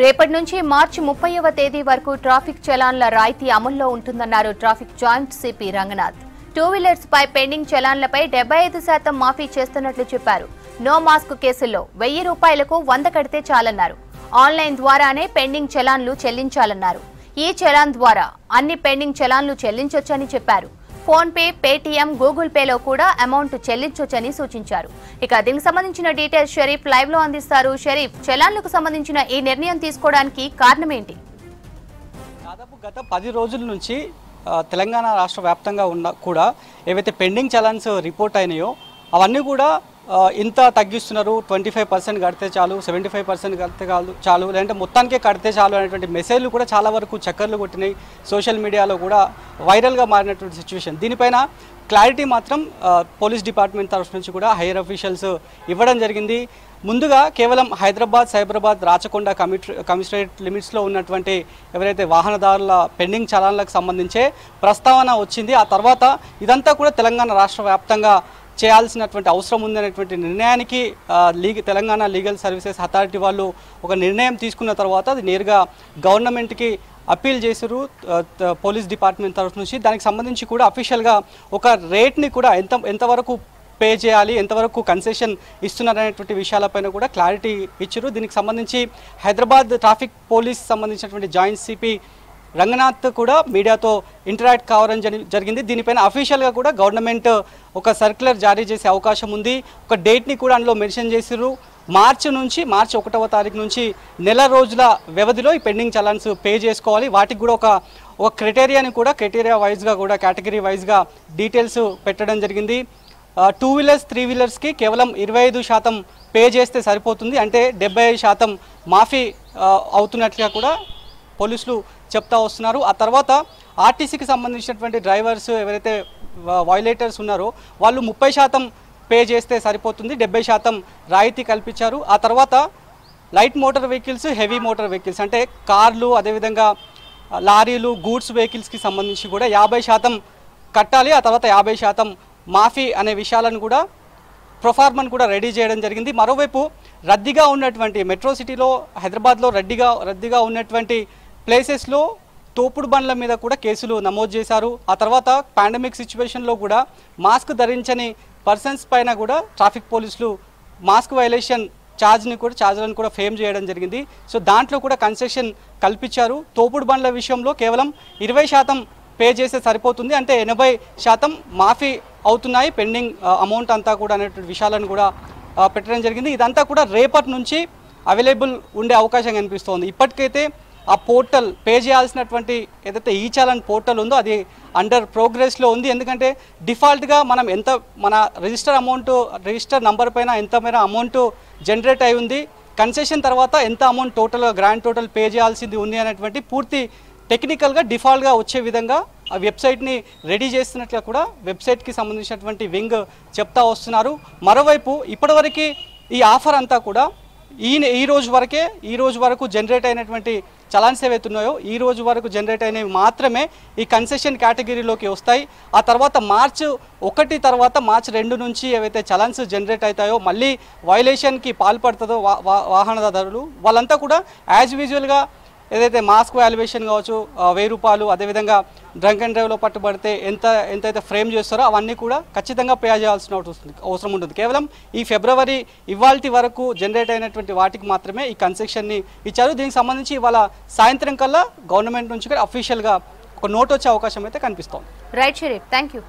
రేపటి నుంచి మార్చి ముప్పైవ తేదీ వరకు ట్రాఫిక్ చలాన్ల రాయితీ అమల్లో ఉంటుందన్నారు traffic joint CP Ranganath. Two wheelers పై పెండింగ్ చలాన్లపై డెబ్బై ఐదు శాతం మాఫీ చేస్తున్నట్లు చెప్పారు. నో మాస్క్ కేసుల్లో వెయ్యి రూపాయలకు వంద కడితే చాలన్నారు. ఆన్లైన్ ద్వారానే పెండింగ్ చలాన్లు చెల్లించాలన్నారు. ఈ చలాన్ ద్వారా అన్ని పెండింగ్ చలాన్లు చెల్లించొచ్చని చెప్పారు. ఫోన్పే పేటీఎం గూగుల్ పేలో కూడా అమౌంట్ చెల్లించొచ్చని సూచించారు. ఇక దీనికి సంబంధించిన డీటెయిల్స్ షరీఫ్ లైవ్లో అందిస్తారు. షరీఫ్ చలాన్లకు సంబంధించిన ఈ నిర్ణయం తీసుకోవడానికి కారణం ఏంటి దాదాపు గత పది రోజుల నుంచి తెలంగాణ రాష్ట్ర వ్యాప్తంగా ఉన్న కూడా ఏవైతే పెండింగ్ చలాన్స్ రిపోర్ట్ అయినాయో అవన్నీ కూడా ఇంత తగ్గిస్తున్నారు. ట్వంటీ ఫైవ్ పర్సెంట్ కడితే చాలు సెవెంటీ ఫైవ్ పర్సెంట్ కడితే చాలు చాలు. లేదంటే మొత్తానికే కడితే చాలు అనేటువంటి మెసేజ్లు కూడా చాలా వరకు చక్కర్లు కొట్టినాయి. సోషల్ మీడియాలో కూడా వైరల్గా మారినటువంటి సిచ్యువేషన్. దీనిపైన క్లారిటీ మాత్రం పోలీస్ డిపార్ట్మెంట్ తరఫు నుంచి కూడా హైయర్ అఫీషియల్స్ ఇవ్వడం జరిగింది. ముందుగా కేవలం హైదరాబాద్ సైబరాబాద్ రాచకొండ కమిట కమిషనరేట్ లిమిట్స్లో ఉన్నటువంటి ఎవరైతే వాహనదారుల పెండింగ్ చలాన్లకు సంబంధించే ప్రస్తావన వచ్చింది. ఆ తర్వాత ఇదంతా కూడా తెలంగాణ రాష్ట్ర వ్యాప్తంగా చేయాల్సినటువంటి అవసరం ఉందనేటువంటి నిర్ణయానికి లీగ్ తెలంగాణ లీగల్ సర్వీసెస్ అథారిటీ వాళ్ళు ఒక నిర్ణయం తీసుకున్న తర్వాత అది నేరుగా గవర్నమెంట్కి అప్పీల్ చేశారు పోలీస్ డిపార్ట్మెంట్ తరఫు నుంచి. దానికి సంబంధించి కూడా అఫీషియల్గా ఒక రేట్ని కూడా ఎంత ఎంతవరకు పే చేయాలి ఎంతవరకు కన్సెషన్ ఇస్తున్నారనేటువంటి విషయాలపైన కూడా క్లారిటీ ఇచ్చారు దీనికి సంబంధించి హైదరాబాద్ ట్రాఫిక్ పోలీస్ సంబంధించినటువంటి జాయింట్ సిపి రంగనాథ్ కూడా మీడియాతో ఇంటరాక్ట్ కావడం జరిగింది. దీనిపైన అఫీషియల్గా కూడా గవర్నమెంట్ ఒక సర్క్యులర్ జారీ చేసే అవకాశం ఉంది. ఒక డేట్ని కూడా అందులో మెన్షన్ చేసిర్రు. మార్చి నుంచి మార్చి ఒకటవ తారీఖు నుంచి నెల రోజుల వ్యవధిలో ఈ పెండింగ్ చలాన్స్ పే చేసుకోవాలి. వాటికి కూడా ఒక ఒక క్రైటీరియాని కూడా క్రైటీరియా వైజ్గా కూడా కేటగిరీ వైజ్గా డీటెయిల్స్ పెట్టడం జరిగింది. టూ వీలర్స్ త్రీ వీలర్స్కి కేవలం ఇరవై ఐదు శాతం పే చేస్తే సరిపోతుంది. అంటే డెబ్బై ఐదు శాతం మాఫీ అవుతున్నట్లుగా కూడా పోలీసులు చెప్తా వస్తున్నారు. ఆ తర్వాత ఆర్టీసీకి సంబంధించినటువంటి డ్రైవర్స్ ఎవరైతే వైలేటర్స్ ఉన్నారో వాళ్ళు ముప్పై శాతం పే చేస్తే సరిపోతుంది డెబ్బై శాతం రాయితీ కల్పించారు. ఆ తర్వాత light motor vehicles heavy motor vehicles అంటే కార్లు అదేవిధంగా లారీలు గూడ్స్ వెహికల్స్కి సంబంధించి కూడా యాభై శాతం కట్టాలి. ఆ తర్వాత యాభై శాతం మాఫీ అనే విషయాలను కూడా ప్రొఫార్మన్ కూడా రెడీ చేయడం జరిగింది. మరోవైపు రద్దీగా ఉన్నటువంటి మెట్రో సిటీలో హైదరాబాద్లో రద్దీగా రద్దీగా ఉన్నటువంటి ప్లేసెస్లో తోపుడు బండ్ల మీద కూడా కేసులు నమోదు చేశారు. ఆ తర్వాత పాండమిక్ సిచ్యువేషన్లో కూడా మాస్క్ ధరించని పర్సన్స్ పైన కూడా ట్రాఫిక్ పోలీసులు మాస్క్ వైలేషన్ ఛార్జ్ని కూడా ఛార్జ్లను కూడా ఫేమ్ చేయడం జరిగింది. సో దాంట్లో కూడా కన్సెషన్ కల్పించారు. తోపుడు బండ్ల విషయంలో కేవలం ఇరవై శాతం పే చేస్తే సరిపోతుంది. అంటే ఎనభై శాతం మాఫీ అవుతున్నాయి పెండింగ్ అమౌంట్ అంతా కూడా అనేటువంటి విషయాలను కూడా పెట్టడం జరిగింది. ఇదంతా కూడా రేపటి నుంచి అవైలబుల్ ఉండే అవకాశం కనిపిస్తోంది. ఇప్పటికైతే ఆ పోర్టల్ పే చేయాల్సినటువంటి ఏదైతే ఈ చాలన్ పోర్టల్ ఉందో అది అండర్ ప్రోగ్రెస్లో ఉంది. ఎందుకంటే డిఫాల్ట్గా మనం ఎంత మన రిజిస్టర్ అమౌంట్ రిజిస్టర్ నంబర్ పైన ఎంత మేర అమౌంట్ జనరేట్ అయి ఉంది కన్సెషన్ తర్వాత ఎంత amount total grand total pay చేయాల్సింది ఉంది అనేటువంటి పూర్తి టెక్నికల్గా డిఫాల్ట్గా వచ్చే విధంగా ఆ వెబ్సైట్ని రెడీ చేస్తున్నట్లు కూడా వెబ్సైట్కి సంబంధించినటువంటి వింగ్ చెప్తా వస్తున్నారు. మరోవైపు ఇప్పటివరకు ఈ ఆఫర్ అంతా కూడా ఈ ఈ రోజు వరకే ఈ రోజు వరకు జనరేట్ అయినటువంటి చలాన్స్ ఏవైతే ఉన్నాయో ఈ రోజు వరకు జనరేట్ అయినవి మాత్రమే ఈ కన్సెషన్ కేటగిరీలోకి వస్తాయి. ఆ తర్వాత మార్చ్ ఒకటి తర్వాత మార్చ్ రెండు నుంచి ఏవైతే చలాన్స్ జనరేట్ అవుతాయో మళ్ళీ వైలేషన్కి పాల్పడుతుందో వా వా- వాహనదారులు వాళ్ళంతా కూడా యాజ్ యూజువల్గా ఏదైతే మాస్క్ వాల్యుయేషన్ కావచ్చు వెయ్యి రూపాయలు అదేవిధంగా డ్రంక్ అండ్ డ్రైవ్లో పట్టుబడితే ఎంత ఎంతైతే ఫ్రేమ్ చేస్తారో అవన్నీ కూడా ఖచ్చితంగా పే చేయాల్సిన అవసరం- ఉంటుంది కేవలం ఈ ఫిబ్రవరి ఇవాళ వరకు జనరేట్ అయినటువంటి వాటికి మాత్రమే ఈ కన్సెషన్ని ఇచ్చారు. దీనికి సంబంధించి ఇవాళ సాయంత్రం కల్లా గవర్నమెంట్ నుంచి కూడా అఫీషియల్గా ఒక నోట్ వచ్చే అవకాశం అయితే కనిపిస్తోంది. Right Sharif thank you